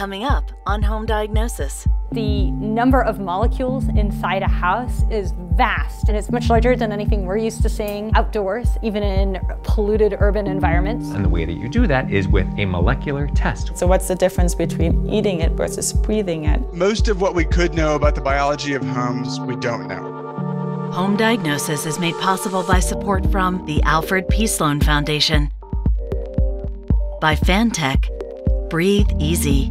Coming up on Home Diagnosis. The number of molecules inside a house is vast and it's much larger than anything we're used to seeing outdoors, even in polluted urban environments. And the way that you do that is with a molecular test. So, what's the difference between eating it versus breathing it? Most of what we could know about the biology of homes, we don't know. Home Diagnosis is made possible by support from the Alfred P. Sloan Foundation, by Fantech, Breathe Easy,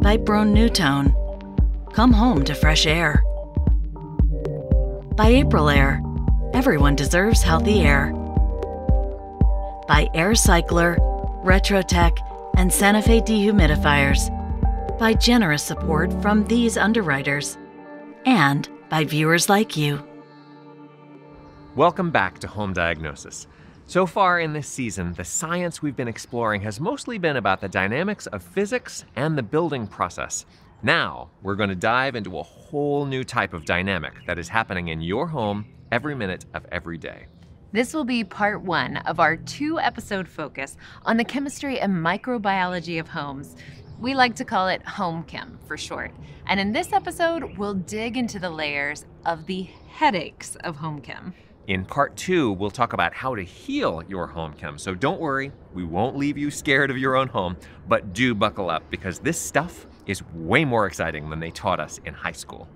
by Broan-NuTone, Come home to fresh air, by Aprilaire, Everyone deserves healthy air, by Air Cycler, Retrotec, and Santa Fe dehumidifiers, by generous support from these underwriters. And by viewers like you. Welcome back to Home Diagnosis. So far in this season, the science we've been exploring has mostly been about the dynamics of physics and the building process. Now, we're going to dive into a whole new type of dynamic that is happening in your home every minute of every day. This will be part one of our two episode focus on the chemistry and microbiology of homes. We like to call it home chem for short. And in this episode, we'll dig into the layers of the headaches of home chem. In part two, we'll talk about how to heal your home chem. So don't worry, we won't leave you scared of your own home, but do buckle up because this stuff is way more exciting than they taught us in high school.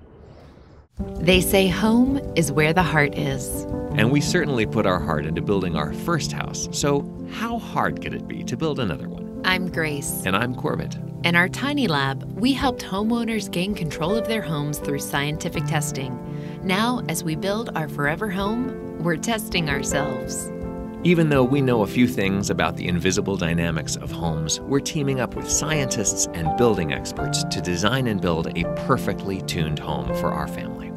They say home is where the heart is. And we certainly put our heart into building our first house. So, how hard could it be to build another one? I'm Grace. And I'm Corbett. In our tiny lab, we helped homeowners gain control of their homes through scientific testing. Now, as we build our forever home, we're testing ourselves. Even though we know a few things about the invisible dynamics of homes, we're teaming up with scientists and building experts to design and build a perfectly tuned home for our family.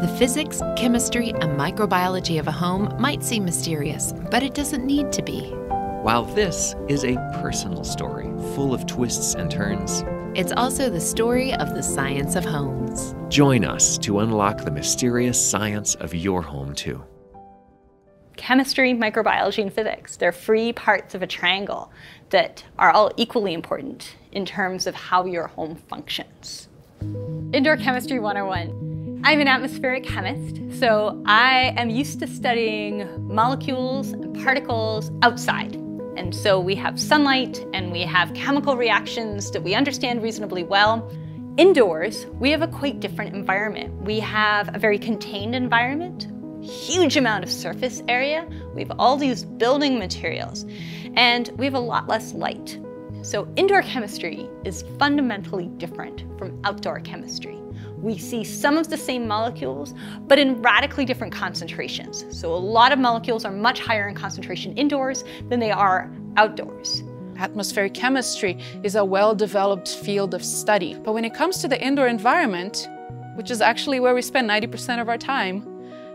The physics, chemistry, and microbiology of a home might seem mysterious, but it doesn't need to be. While this is a personal story full of twists and turns, it's also the story of the science of homes. Join us to unlock the mysterious science of your home, too. Chemistry, microbiology, and physics, they're free parts of a triangle that are all equally important in terms of how your home functions. Indoor Chemistry 101. I'm an atmospheric chemist, so I am used to studying molecules and particles outside and so we have sunlight and we have chemical reactions that we understand reasonably well. Indoors, we have a quite different environment. We have a very contained environment, huge amount of surface area. We have all these building materials, and we have a lot less light. So indoor chemistry is fundamentally different from outdoor chemistry we see some of the same molecules, but in radically different concentrations. So a lot of molecules are much higher in concentration indoors than they are outdoors. Atmospheric chemistry is a well-developed field of study. But when it comes to the indoor environment, which is actually where we spend 90% of our time,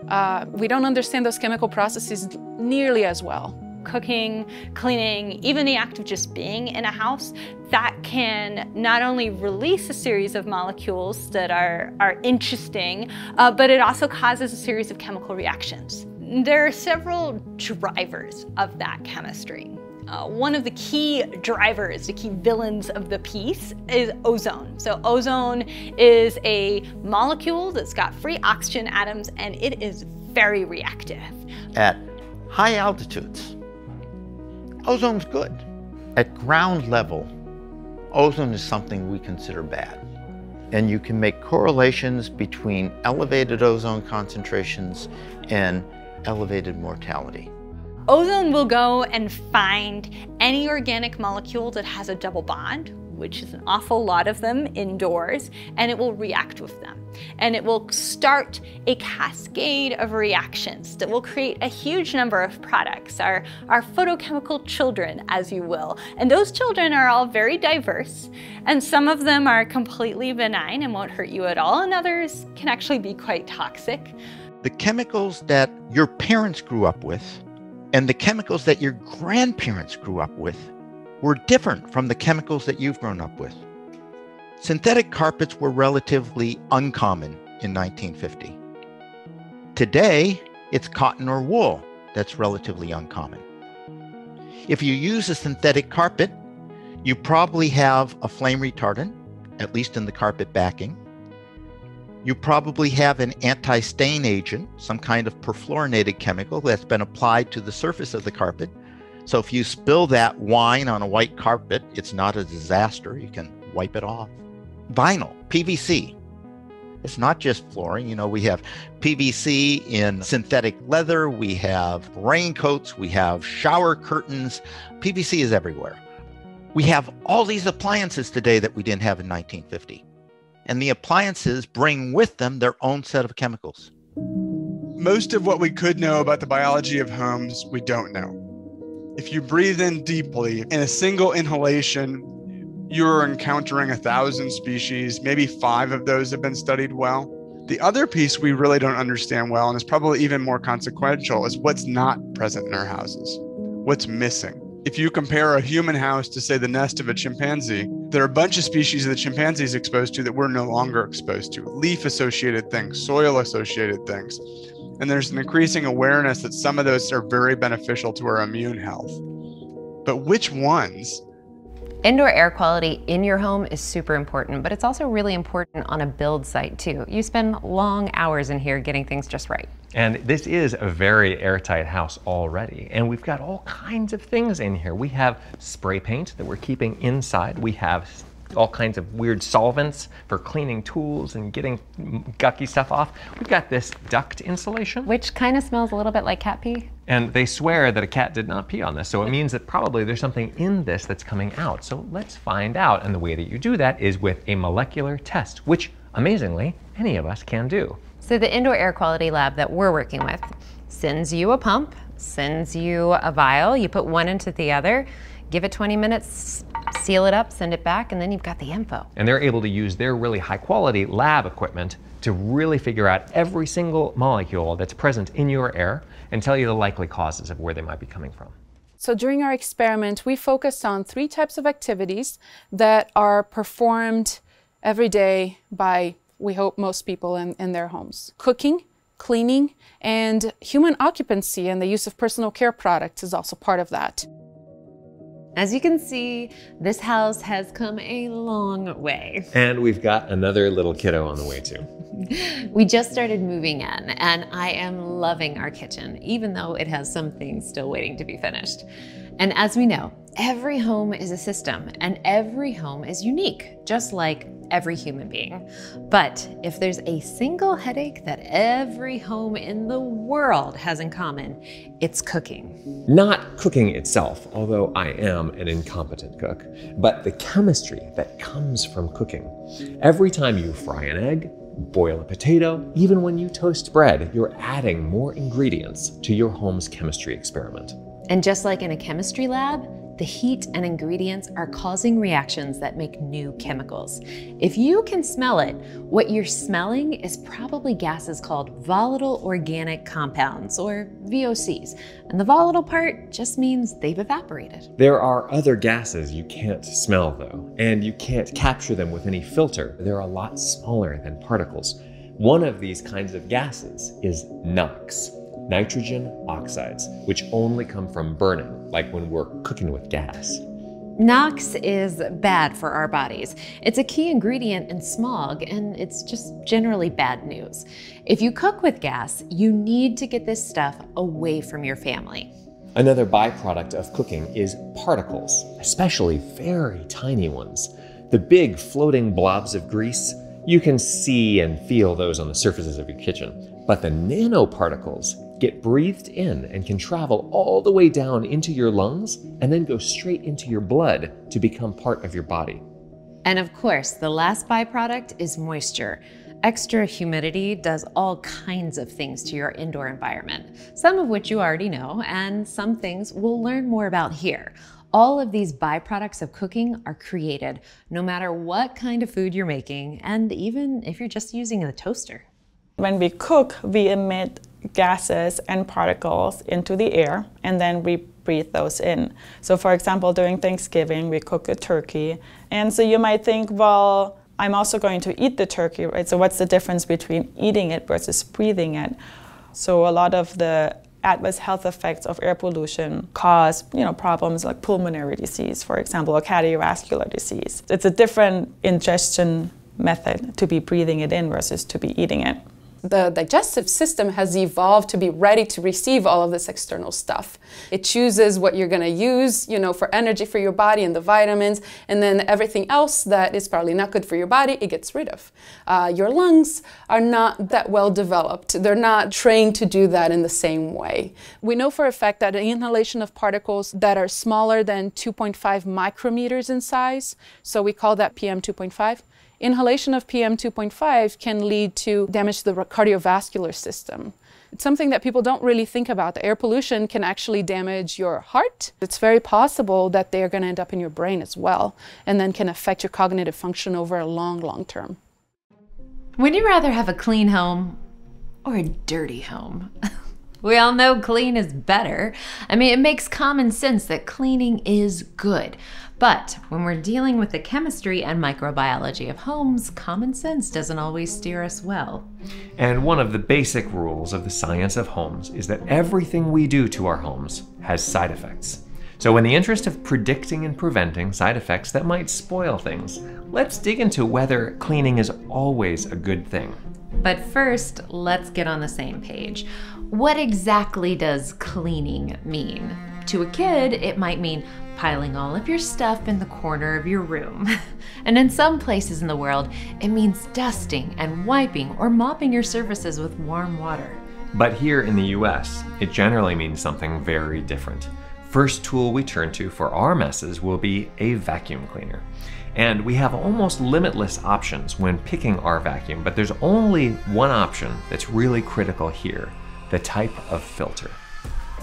uh, we don't understand those chemical processes nearly as well cooking, cleaning, even the act of just being in a house, that can not only release a series of molecules that are, are interesting, uh, but it also causes a series of chemical reactions. There are several drivers of that chemistry. Uh, one of the key drivers, the key villains of the piece is ozone. So ozone is a molecule that's got free oxygen atoms and it is very reactive. At high altitudes, Ozone's good. At ground level, ozone is something we consider bad. And you can make correlations between elevated ozone concentrations and elevated mortality. Ozone will go and find any organic molecule that has a double bond, which is an awful lot of them indoors, and it will react with them. And it will start a cascade of reactions that will create a huge number of products, our, our photochemical children, as you will. And those children are all very diverse, and some of them are completely benign and won't hurt you at all, and others can actually be quite toxic. The chemicals that your parents grew up with and the chemicals that your grandparents grew up with were different from the chemicals that you've grown up with. Synthetic carpets were relatively uncommon in 1950. Today, it's cotton or wool that's relatively uncommon. If you use a synthetic carpet, You probably have a flame retardant, at least in the carpet backing. You probably have an anti stain agent, some kind of perfluorinated chemical that's been applied to the surface of the carpet. So if you spill that wine on a white carpet, it's not a disaster. You can wipe it off. Vinyl, PVC. It's not just flooring. You know, we have PVC in synthetic leather, we have raincoats, we have shower curtains. PVC is everywhere. We have all these appliances today that we didn't have in 1950 and the appliances bring with them their own set of chemicals. Most of what we could know about the biology of homes, we don't know. If you breathe in deeply in a single inhalation, you're encountering a thousand species. Maybe five of those have been studied well. The other piece we really don't understand well, and is probably even more consequential, is what's not present in our houses, what's missing. If you compare a human house to, say, the nest of a chimpanzee, there are a bunch of species that the chimpanzee is exposed to that we're no longer exposed to leaf associated things, soil associated things. And there's an increasing awareness that some of those are very beneficial to our immune health. But which ones? Indoor air quality in your home is super important, but it's also really important on a build site too. You spend long hours in here getting things just right. And this is a very airtight house already. And we've got all kinds of things in here. We have spray paint that we're keeping inside. We have all kinds of weird solvents for cleaning tools and getting gucky stuff off. We've got this duct insulation. Which kind of smells a little bit like cat pee. And they swear that a cat did not pee on this. So it means that probably there's something in this that's coming out. So let's find out. And the way that you do that is with a molecular test, which amazingly, any of us can do. So the indoor air quality lab that we're working with sends you a pump, sends you a vial, you put one into the other, give it 20 minutes, seal it up, send it back, and then you've got the info. And they're able to use their really high quality lab equipment to really figure out every single molecule that's present in your air and tell you the likely causes of where they might be coming from. So during our experiment, we focused on three types of activities that are performed every day by, we hope, most people in, in their homes. Cooking, cleaning, and human occupancy and the use of personal care products is also part of that. As you can see, this house has come a long way. And we've got another little kiddo on the way too. we just started moving in, and I am loving our kitchen, even though it has some things still waiting to be finished. And as we know, every home is a system, and every home is unique, just like every human being. But if there's a single headache that every home in the world has in common, it's cooking. Not cooking itself, although I am an incompetent cook, but the chemistry that comes from cooking. Every time you fry an egg, boil a potato, even when you toast bread, you're adding more ingredients to your home's chemistry experiment. And just like in a chemistry lab, the heat and ingredients are causing reactions that make new chemicals. If you can smell it, what you're smelling is probably gases called volatile organic compounds, or VOCs. And the volatile part just means they've evaporated. There are other gases you can't smell, though, and you can't capture them with any filter. They're a lot smaller than particles. One of these kinds of gases is NOx nitrogen oxides, which only come from burning, like when we're cooking with gas. NOx is bad for our bodies. It's a key ingredient in smog, and it's just generally bad news. If you cook with gas, you need to get this stuff away from your family. Another byproduct of cooking is particles, especially very tiny ones. The big floating blobs of grease, you can see and feel those on the surfaces of your kitchen. But the nanoparticles get breathed in and can travel all the way down into your lungs and then go straight into your blood to become part of your body. And of course, the last byproduct is moisture. Extra humidity does all kinds of things to your indoor environment, some of which you already know, and some things we'll learn more about here. All of these byproducts of cooking are created no matter what kind of food you're making, and even if you're just using a toaster. When we cook, we emit gases and particles into the air, and then we breathe those in. So, for example, during Thanksgiving, we cook a turkey, and so you might think, well, I'm also going to eat the turkey, right? So, what's the difference between eating it versus breathing it? So, a lot of the adverse health effects of air pollution cause you know problems like pulmonary disease, for example, or cardiovascular disease. It's a different ingestion method to be breathing it in versus to be eating it the digestive system has evolved to be ready to receive all of this external stuff. It chooses what you're going to use, you know, for energy for your body and the vitamins, and then everything else that is probably not good for your body, it gets rid of. Uh, your lungs are not that well developed. They're not trained to do that in the same way. We know for a fact that inhalation of particles that are smaller than 2.5 micrometers in size, so we call that PM 2.5, inhalation of PM 2.5 can lead to damage to the cardiovascular system. It's something that people don't really think about. The air pollution can actually damage your heart. It's very possible that they are going to end up in your brain as well, and then can affect your cognitive function over a long, long term. Would you rather have a clean home or a dirty home? we all know clean is better. I mean, it makes common sense that cleaning is good. But when we're dealing with the chemistry and microbiology of homes, common sense doesn't always steer us well. And one of the basic rules of the science of homes is that everything we do to our homes has side effects. So, in the interest of predicting and preventing side effects that might spoil things, let's dig into whether cleaning is always a good thing. But first, let's get on the same page. What exactly does cleaning mean? To a kid, it might mean piling all of your stuff in the corner of your room. and in some places in the world, it means dusting and wiping or mopping your surfaces with warm water. But here in the US, it generally means something very different. First tool we turn to for our messes will be a vacuum cleaner. And we have almost limitless options when picking our vacuum, but there's only one option that's really critical here the type of filter.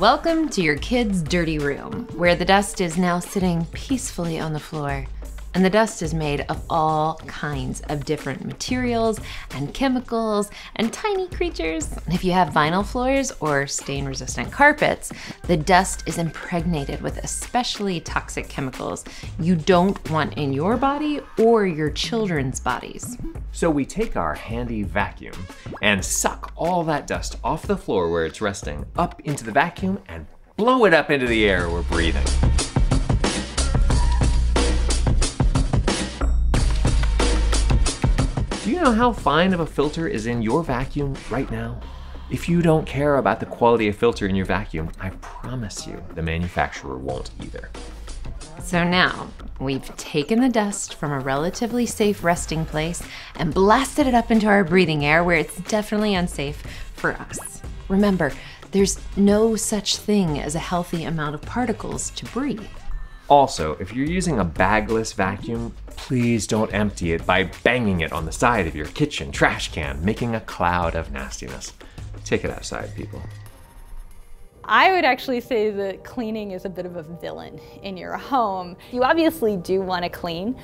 Welcome to your kid's dirty room, where the dust is now sitting peacefully on the floor. And the dust is made of all kinds of different materials and chemicals and tiny creatures. If you have vinyl floors or stain resistant carpets, the dust is impregnated with especially toxic chemicals you don't want in your body or your children's bodies. So we take our handy vacuum and suck all that dust off the floor where it's resting up into the vacuum and blow it up into the air we're breathing. Do you know how fine of a filter is in your vacuum right now? If you don't care about the quality of filter in your vacuum, I promise you the manufacturer won't either. So now, we've taken the dust from a relatively safe resting place and blasted it up into our breathing air where it's definitely unsafe for us. Remember, there's no such thing as a healthy amount of particles to breathe. Also, if you're using a bagless vacuum, please don't empty it by banging it on the side of your kitchen trash can, making a cloud of nastiness. Take it outside, people. I would actually say that cleaning is a bit of a villain in your home. You obviously do want to clean,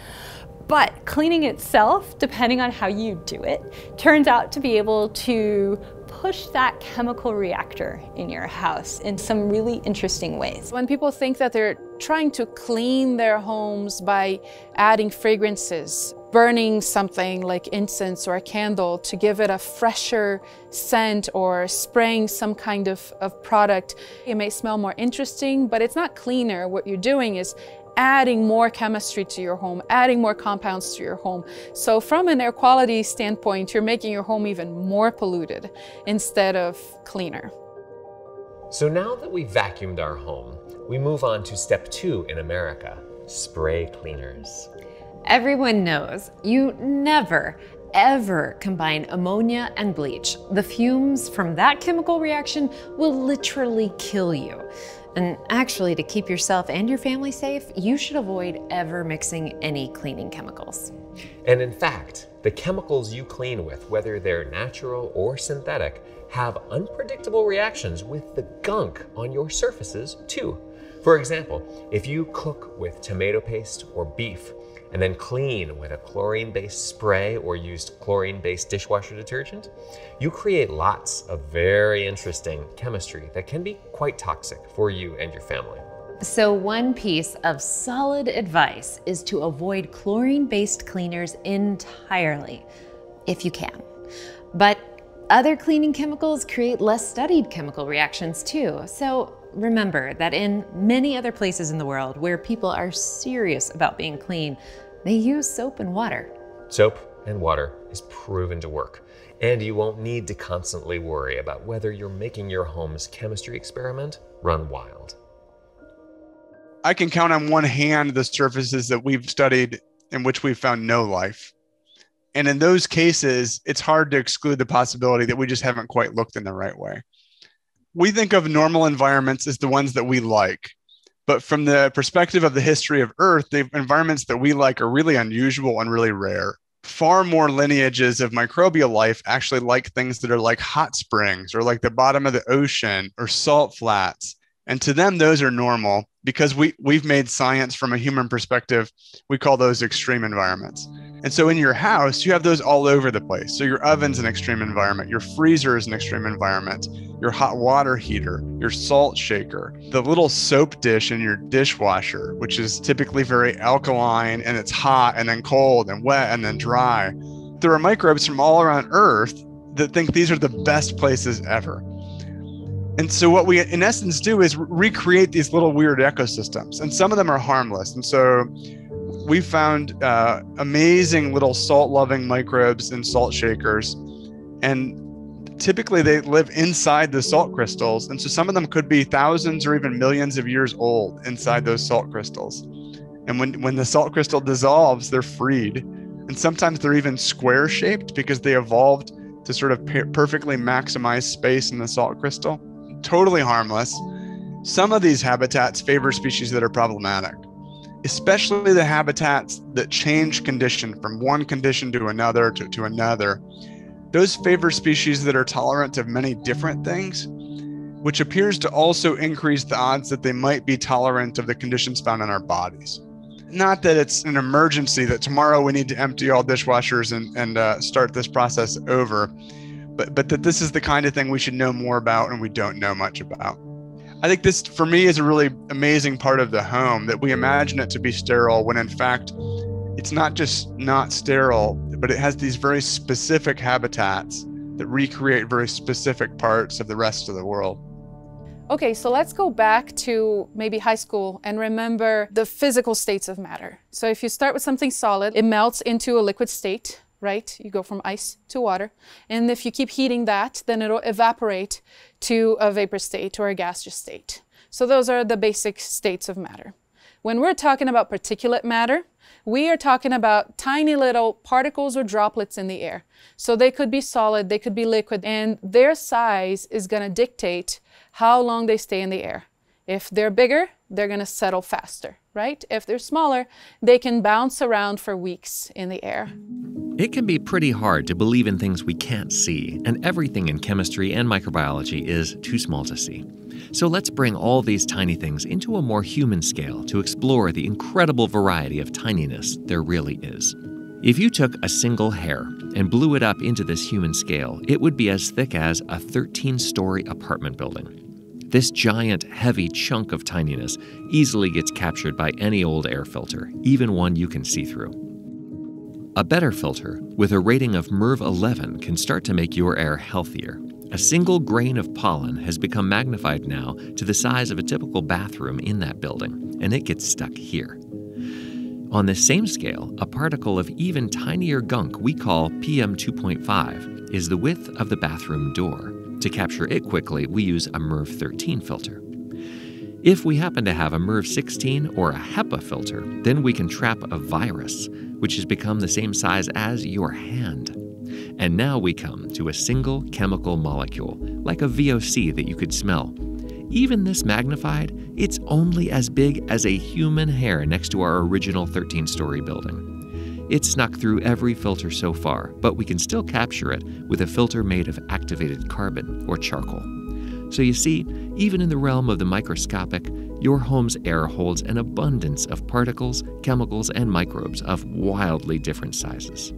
but cleaning itself, depending on how you do it, turns out to be able to push that chemical reactor in your house in some really interesting ways. When people think that they're trying to clean their homes by adding fragrances, burning something like incense or a candle to give it a fresher scent or spraying some kind of, of product, it may smell more interesting, but it's not cleaner. What you're doing is adding more chemistry to your home, adding more compounds to your home. So from an air quality standpoint, you're making your home even more polluted instead of cleaner. So now that we've vacuumed our home, we move on to step two in America, spray cleaners. Everyone knows you never, ever combine ammonia and bleach. The fumes from that chemical reaction will literally kill you. And actually, to keep yourself and your family safe, you should avoid ever mixing any cleaning chemicals. And in fact, the chemicals you clean with, whether they're natural or synthetic, have unpredictable reactions with the gunk on your surfaces too. For example, if you cook with tomato paste or beef, and then clean with a chlorine based spray or used chlorine based dishwasher detergent, you create lots of very interesting chemistry that can be quite toxic for you and your family. So, one piece of solid advice is to avoid chlorine based cleaners entirely, if you can. But Other cleaning chemicals create less studied chemical reactions too. So remember that in many other places in the world where people are serious about being clean, they use soap and water. Soap and water is proven to work, and you won't need to constantly worry about whether you're making your home's chemistry experiment run wild. I can count on one hand the surfaces that we've studied in which we've found no life. And in those cases, it's hard to exclude the possibility that we just haven't quite looked in the right way. We think of normal environments as the ones that we like. But from the perspective of the history of Earth, the environments that we like are really unusual and really rare. Far more lineages of microbial life actually like things that are like hot springs or like the bottom of the ocean or salt flats. And to them, those are normal because we, we've made science from a human perspective. We call those extreme environments. And so in your house, you have those all over the place. So your oven's an extreme environment, your freezer is an extreme environment, your hot water heater, your salt shaker, the little soap dish in your dishwasher, which is typically very alkaline and it's hot and then cold and wet and then dry. There are microbes from all around Earth that think these are the best places ever. And so, what we in essence do is recreate these little weird ecosystems, and some of them are harmless. And so, we found uh, amazing little salt loving microbes in salt shakers. And typically they live inside the salt crystals. And so some of them could be thousands or even millions of years old inside those salt crystals. And when, when the salt crystal dissolves, they're freed. And sometimes they're even square shaped because they evolved to sort of per- perfectly maximize space in the salt crystal. Totally harmless. Some of these habitats favor species that are problematic especially the habitats that change condition from one condition to another to, to another, those favor species that are tolerant of many different things, which appears to also increase the odds that they might be tolerant of the conditions found in our bodies. Not that it's an emergency that tomorrow we need to empty all dishwashers and, and uh, start this process over, but, but that this is the kind of thing we should know more about and we don't know much about. I think this, for me, is a really amazing part of the home that we imagine it to be sterile when in fact it's not just not sterile, but it has these very specific habitats that recreate very specific parts of the rest of the world. Okay, so let's go back to maybe high school and remember the physical states of matter. So if you start with something solid, it melts into a liquid state right? You go from ice to water. And if you keep heating that, then it'll evaporate to a vapor state or a gaseous state. So those are the basic states of matter. When we're talking about particulate matter, we are talking about tiny little particles or droplets in the air. So they could be solid, they could be liquid, and their size is going to dictate how long they stay in the air. If they're bigger, they're going to settle faster, right? If they're smaller, they can bounce around for weeks in the air. It can be pretty hard to believe in things we can't see, and everything in chemistry and microbiology is too small to see. So let's bring all these tiny things into a more human scale to explore the incredible variety of tininess there really is. If you took a single hair and blew it up into this human scale, it would be as thick as a 13 story apartment building. This giant, heavy chunk of tininess easily gets captured by any old air filter, even one you can see through. A better filter, with a rating of MERV 11, can start to make your air healthier. A single grain of pollen has become magnified now to the size of a typical bathroom in that building, and it gets stuck here. On this same scale, a particle of even tinier gunk we call PM 2.5 is the width of the bathroom door. To capture it quickly, we use a MERV 13 filter. If we happen to have a MERV 16 or a HEPA filter, then we can trap a virus, which has become the same size as your hand. And now we come to a single chemical molecule, like a VOC that you could smell. Even this magnified, it's only as big as a human hair next to our original 13 story building. It's snuck through every filter so far, but we can still capture it with a filter made of activated carbon or charcoal. So you see, even in the realm of the microscopic, your home's air holds an abundance of particles, chemicals, and microbes of wildly different sizes.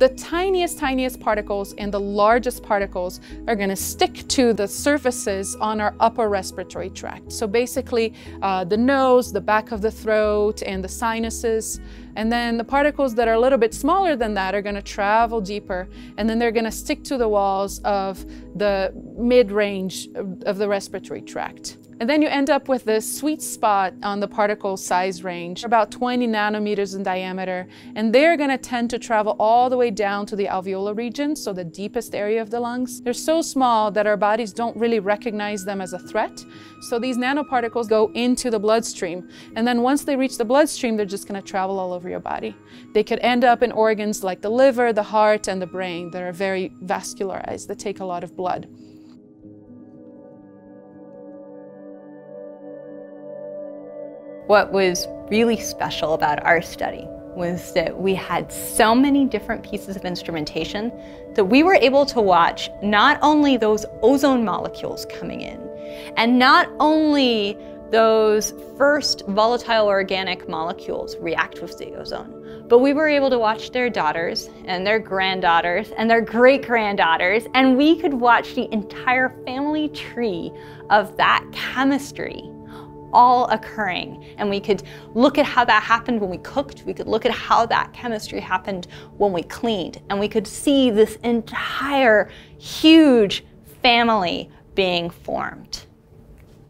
the tiniest, tiniest particles and the largest particles are going to stick to the surfaces on our upper respiratory tract. So basically, uh, the nose, the back of the throat, and the sinuses. And then the particles that are a little bit smaller than that are going to travel deeper, and then they're going to stick to the walls of the mid range of the respiratory tract. And then you end up with this sweet spot on the particle size range, about 20 nanometers in diameter. And they're going to tend to travel all the way down to the alveolar region, so the deepest area of the lungs. They're so small that our bodies don't really recognize them as a threat. So these nanoparticles go into the bloodstream. And then once they reach the bloodstream, they're just going to travel all over your body. They could end up in organs like the liver, the heart, and the brain that are very vascularized, that take a lot of blood. What was really special about our study was that we had so many different pieces of instrumentation that we were able to watch not only those ozone molecules coming in, and not only those first volatile organic molecules react with the ozone, but we were able to watch their daughters and their granddaughters and their great granddaughters, and we could watch the entire family tree of that chemistry all occurring. And we could look at how that happened when we cooked. We could look at how that chemistry happened when we cleaned. And we could see this entire huge family being formed.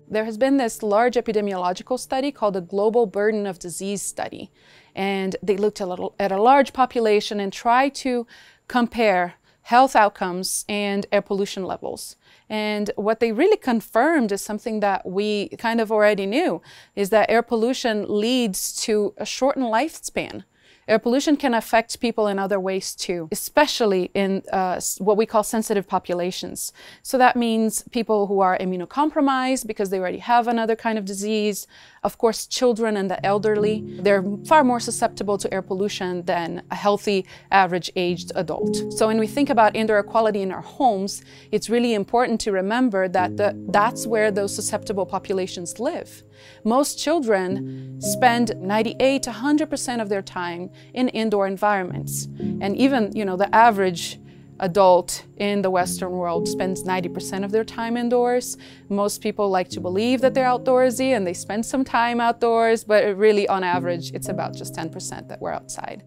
There has been this large epidemiological study called the Global Burden of Disease Study. And they looked at a, large population and tried to compare health outcomes and air pollution levels. And what they really confirmed is something that we kind of already knew, is that air pollution leads to a shortened lifespan. Air pollution can affect people in other ways too, especially in uh, what we call sensitive populations. So that means people who are immunocompromised because they already have another kind of disease. Of course, children and the elderly, they're far more susceptible to air pollution than a healthy, average aged adult. So when we think about indoor air quality in our homes, it's really important to remember that the, that's where those susceptible populations live. Most children spend 98 to 100% of their time in indoor environments. And even, you know, the average adult in the Western world spends 90% of their time indoors. Most people like to believe that they're outdoorsy and they spend some time outdoors, but really on average, it's about just 10% that we're outside.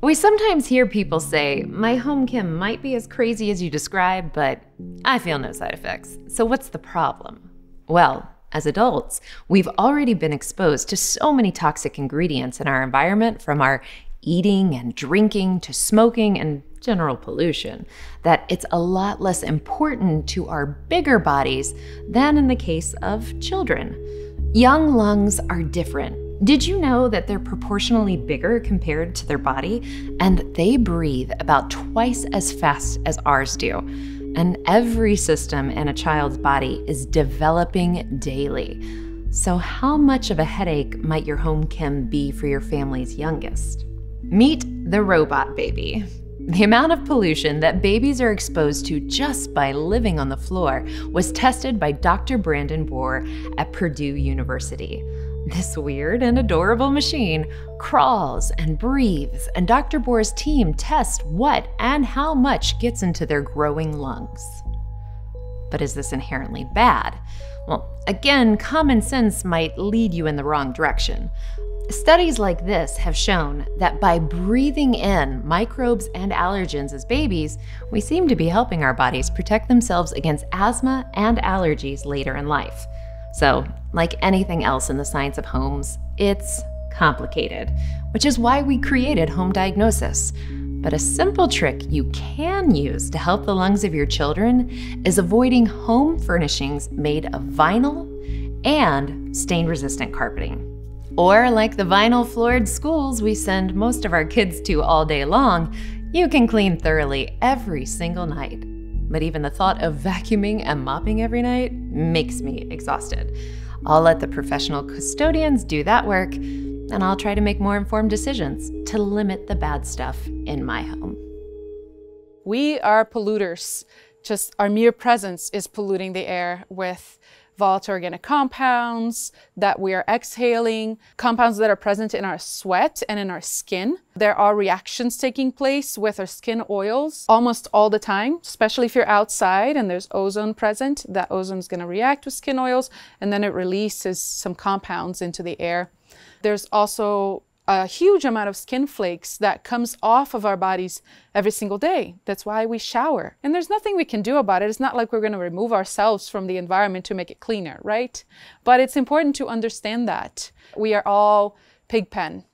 We sometimes hear people say, My home chem might be as crazy as you describe, but I feel no side effects. So what's the problem? Well, as adults, we've already been exposed to so many toxic ingredients in our environment from our eating and drinking to smoking and general pollution that it's a lot less important to our bigger bodies than in the case of children. Young lungs are different. Did you know that they're proportionally bigger compared to their body? And they breathe about twice as fast as ours do and every system in a child's body is developing daily. So, how much of a headache might your home chem be for your family's youngest? Meet the robot baby. The amount of pollution that babies are exposed to just by living on the floor was tested by Dr. Brandon Boor at Purdue University. This weird and adorable machine crawls and breathes, and Dr. Boor's team tests what and how much gets into their growing lungs. But is this inherently bad? Well, again, common sense might lead you in the wrong direction. Studies like this have shown that by breathing in microbes and allergens as babies, we seem to be helping our bodies protect themselves against asthma and allergies later in life. So, like anything else in the science of homes, it's complicated, which is why we created home diagnosis. But a simple trick you can use to help the lungs of your children is avoiding home furnishings made of vinyl and stain resistant carpeting. Or, like the vinyl floored schools we send most of our kids to all day long, you can clean thoroughly every single night but even the thought of vacuuming and mopping every night makes me exhausted. I'll let the professional custodians do that work, and I'll try to make more informed decisions to limit the bad stuff in my home. We are polluters. Just our mere presence is polluting the air with volatile organic compounds that we are exhaling, compounds that are present in our sweat and in our skin. There are reactions taking place with our skin oils almost all the time, especially if you're outside and there's ozone present. That ozone is going to react with skin oils and then it releases some compounds into the air. There's also a huge amount of skin flakes that comes off of our bodies every single day. That's why we shower. And there's nothing we can do about it. It's not like we're going to remove ourselves from the environment to make it cleaner, right? But it's important to understand that. We are all pigpen.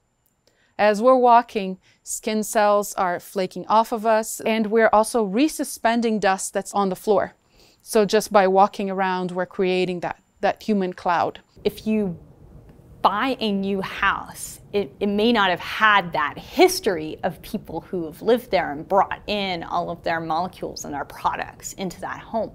As we're walking, skin cells are flaking off of us, and we're also resuspending dust that's on the floor. So just by walking around, we're creating that, that human cloud. If you buy a new house, it, it, may not have had that history of people who have lived there and brought in all of their molecules and their products into that home.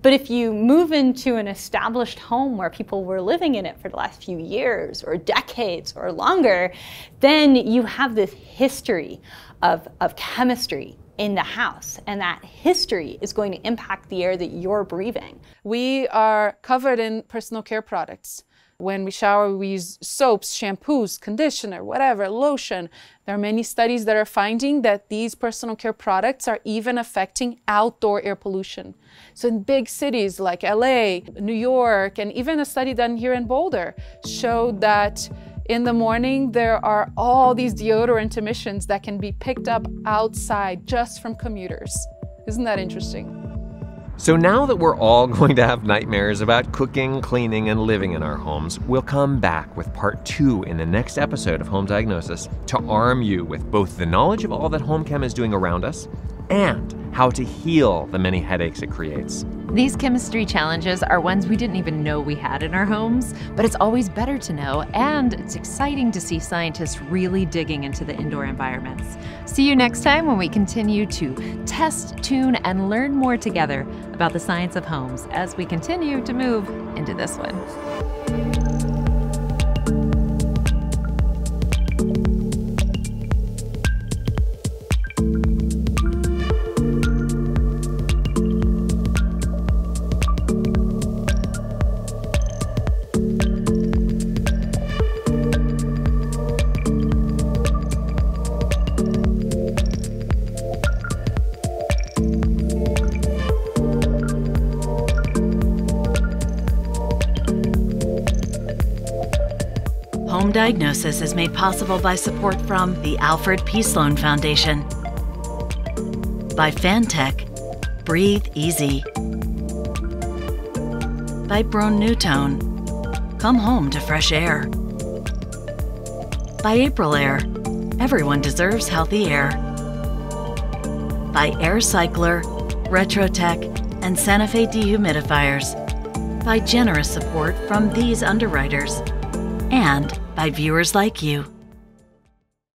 But if you move into an established home where people were living in it for the last few years or decades or longer, then you have this history of, of chemistry in the house, and that history is going to impact the air that you're breathing. We are covered in personal care products. When we shower, we use soaps, shampoos, conditioner, whatever, lotion. There are many studies that are finding that these personal care products are even affecting outdoor air pollution. So in big cities like LA, New York, and even a study done here in Boulder showed that in the morning, there are all these deodorant emissions that can be picked up outside just from commuters. Isn't that interesting? So now that we're all going to have nightmares about cooking, cleaning, and living in our homes, we'll come back with part two in the next episode of Home Diagnosis to arm you with both the knowledge of all that home chem is doing around us and how to heal the many headaches it creates. These chemistry challenges are ones we didn't even know we had in our homes, but it's always better to know, and it's exciting to see scientists really digging into the indoor environments. See you next time when we continue to test, tune, and learn more together about the science of homes as we continue to move into this one. Diagnosis is made possible by support from the Alfred P. Sloan Foundation, by Fantech, Breathe Easy, by Broan NuTone, Come Home to Fresh Air, by Aprilaire, Everyone Deserves Healthy Air, by Air Cycler, Retrotec, and Santa Fe Dehumidifiers, by generous support from these underwriters. And by viewers like you.